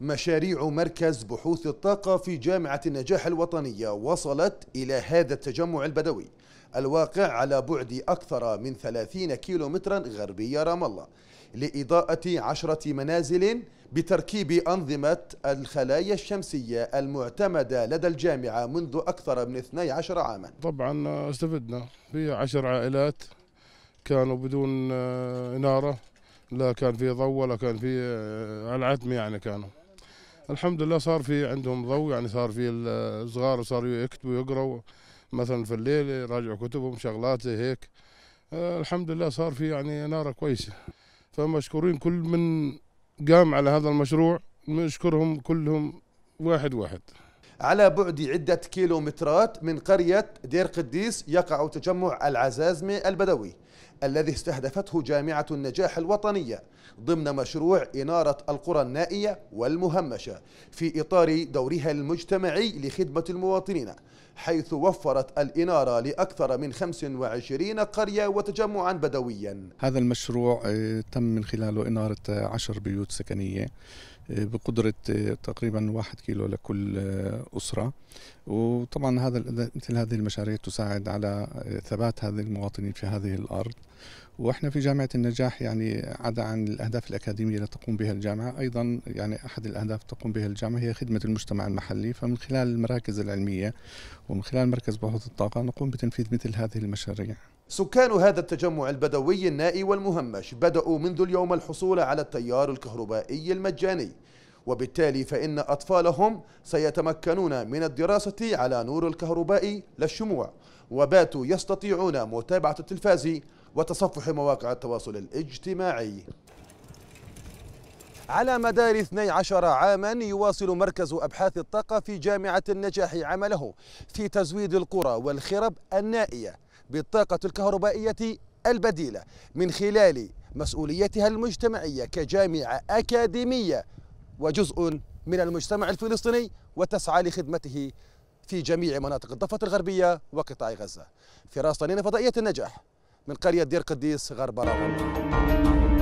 مشاريع مركز بحوث الطاقة في جامعة النجاح الوطنية وصلت إلى هذا التجمع البدوي الواقع على بعد أكثر من 30 كيلومترا غربي رام الله. لإضاءة عشرة منازل بتركيب أنظمة الخلايا الشمسية المعتمدة لدى الجامعة منذ أكثر من 12 عاما. طبعا استفدنا. في عشر عائلات كانوا بدون آه، إنارة لا كان في ضوء ولا كان في آه، على العتم يعني كانوا. الحمد لله صار في عندهم ضوء يعني صار في الصغار صاروا يكتبوا يقروا مثلا في الليل يراجعوا كتبهم شغلات زي هيك. آه، الحمد لله صار في يعني نارة كويسة. فمشكورين كل من قام على هذا المشروع نشكرهم كلهم واحد واحد. على بعد عدة كيلومترات من قرية دير قديس يقع تجمع العزازمة البدوي. الذي استهدفته جامعة النجاح الوطنية ضمن مشروع إنارة القرى النائية والمهمشة في إطار دورها المجتمعي لخدمة المواطنين حيث وفرت الإنارة لأكثر من 25 قرية وتجمعا بدويا. هذا المشروع آه، تم من خلاله إنارة عشر بيوت سكنية آه، بقدرة آه، تقريبا واحد كيلو لكل أسرة. وطبعا هذا مثل هذه المشاريع تساعد على ثبات هذه المواطنين في هذه الأرض. وإحنا في جامعة النجاح يعني عدا عن الأهداف الأكاديمية التي تقوم بها الجامعة أيضا يعني أحد الأهداف تقوم بها الجامعة هي خدمة المجتمع المحلي. فمن خلال المراكز العلمية ومن خلال مركز بحوث الطاقة نقوم بتنفيذ مثل هذه المشاريع. سكان هذا التجمع البدوي النائي والمهمش بدأوا منذ اليوم الحصول على التيار الكهربائي المجاني. وبالتالي فإن أطفالهم سيتمكنون من الدراسة على نور الكهرباء للشموع وباتوا يستطيعون متابعة التلفاز وتصفح مواقع التواصل الاجتماعي. على مدار 12 عاما يواصل مركز أبحاث الطاقة في جامعة النجاح عمله في تزويد القرى والخرب النائية بالطاقة الكهربائية البديلة من خلال مسؤوليتها المجتمعية كجامعة أكاديمية وجزء من المجتمع الفلسطيني وتسعى لخدمته في جميع مناطق الضفة الغربية وقطاع غزة. فراس طنين فضائية النجاح من قرية دير قديس غرب رام